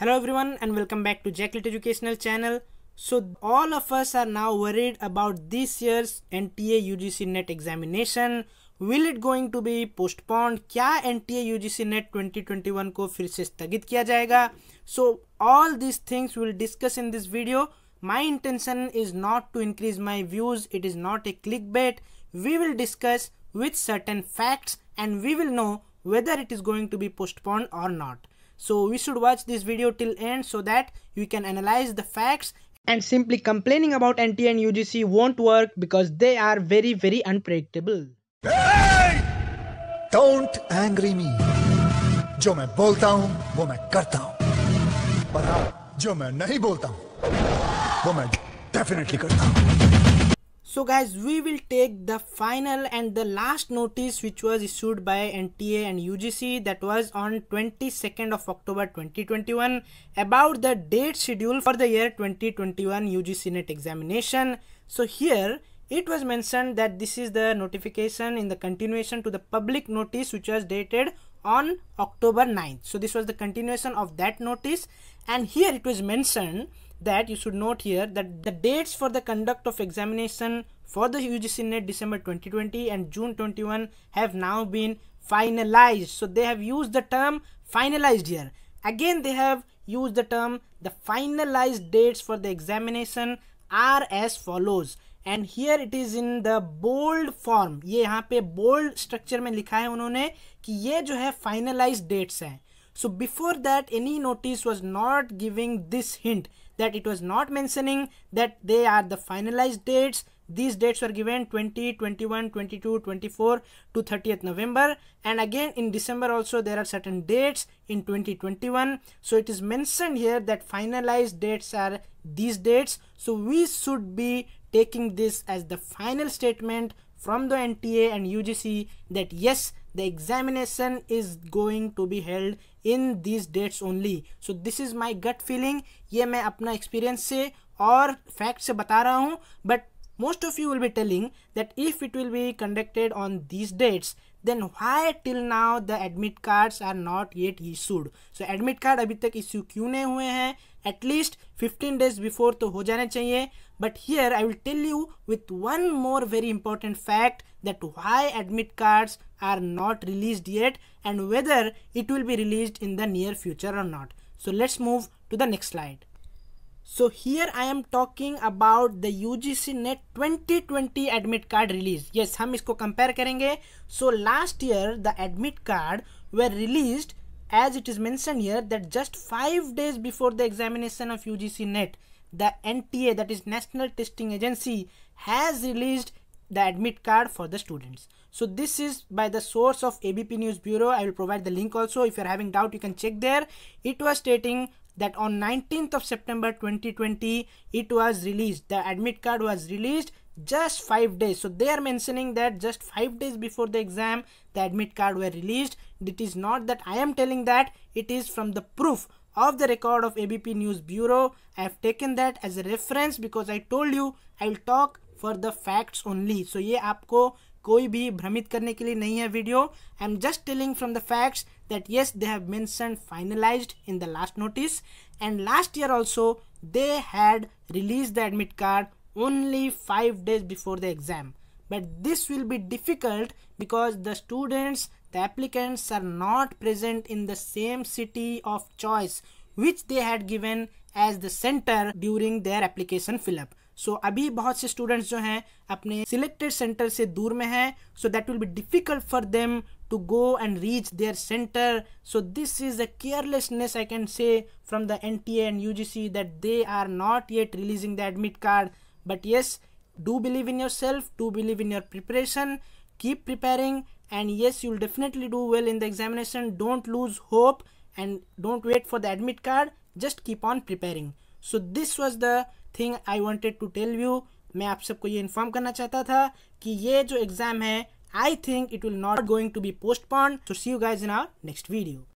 Hello everyone and welcome back to ZakLiT Educational channel. So all of us are now worried about this year's NTA UGC NET examination. Will it going to be postponed? क्या NTA UGC NET 2021 को फिर से स्थगित किया जाएगा? So all these things we'll discuss in this video. My intention is not to increase my views. It is not a clickbait. We will discuss with certain facts and we will know whether it is going to be postponed or not. So we should watch this video till end so that you can analyze the facts and simply complaining about NTA and UGC won't work because they are very very unpredictable. Don't angry मी जो मैं बोलता हूं वो मैं करता हूं और हाँ जो मैं नहीं बोलता हूं वो मैं डेफिनेटली करता हूं so guys, we will take the final and the last notice which was issued by NTA and UGC that was on 22nd of October 2021 about the date schedule for the year 2021 UGC NET examination. So here it was mentioned that this is the notification in the continuation to the public notice which was dated on October 9th. So this was the continuation of that notice and here it was mentioned that you should note here that the dates for the conduct of examination for the UGC NET December 2020 and June 21 have now been finalized. So they have used the term finalized here. Again they have used the term the finalized dates for the examination are as follows and here it is in the bold form ये यहाँ पे bold structure में लिखा है उन्होंने कि ये जो है फाइनलाइज डेट्स हैं so before that any notice was not giving this hint that it was not mentioning that they are the finalized dates. These dates were given 20 21 22 24 to 30th november. And again in december also there are certain dates in 2021 so it is mentioned here that finalized dates are these dates. So we should be taking this as the final statement from the NTA and UGC that yes the examination is going to be held in these dates only so this is my gut feeling ये मैं अपना experience से और facts से बता रहा हूँ but most of you will be telling that if it will be conducted on these dates then why till now the admit cards are not yet issued so admit card अभी तक issue क्यों नहीं हुए हैं at least 15 days before तो हो जाने चाहिए but here I will tell you with one more very important fact that why admit cards are not released yet and whether it will be released in the near future or not so let's move to the next slide so here I am talking about the UGC NET 2020 admit card release. Yes, हम इसको compare करेंगे. So last year the admit card were released as it is mentioned here that just five days before the examination of UGC NET, the NTA that is National Testing Agency has released the admit card for the students. So this is by the source of ABP News Bureau. I will provide the link also. If you're having doubt, you can check there. It was stating that on 19th of September 2020 it was released the admit card was released just 5 days so they are mentioning that just 5 days before the exam the admit card were released it is not that I am telling that it is from the proof of the record of ABP News Bureau I have taken that as a reference because I told you I will talk for the facts only so ये आपको कोई भी भ्रमित करने के लिए नहीं है video I am just telling from the facts that yes they have mentioned finalized in the last notice and last year also they had released the admit card only 5 days before the exam but this will be difficult because the students the applicants are not present in the same city of choice which they had given as the center during their application fill up so so, अभी बहुत से students जो हैं अपने selected centre से दूर में हैं। So that will be difficult for them to go and reach their centre so this is a carelessness I can say from the N T and U G C that they are not yet releasing the admit card but yes do believe in yourself do believe in your preparation keep preparing and yes you'll definitely do well in the examination don't lose hope and don't wait for the admit card just keep on preparing so this was the thing I wanted to tell you मैं आप सबको ये inform करना चाहता था कि ये जो एग्ज़ाम है I think it will not going to be postpone to see you guys in our next video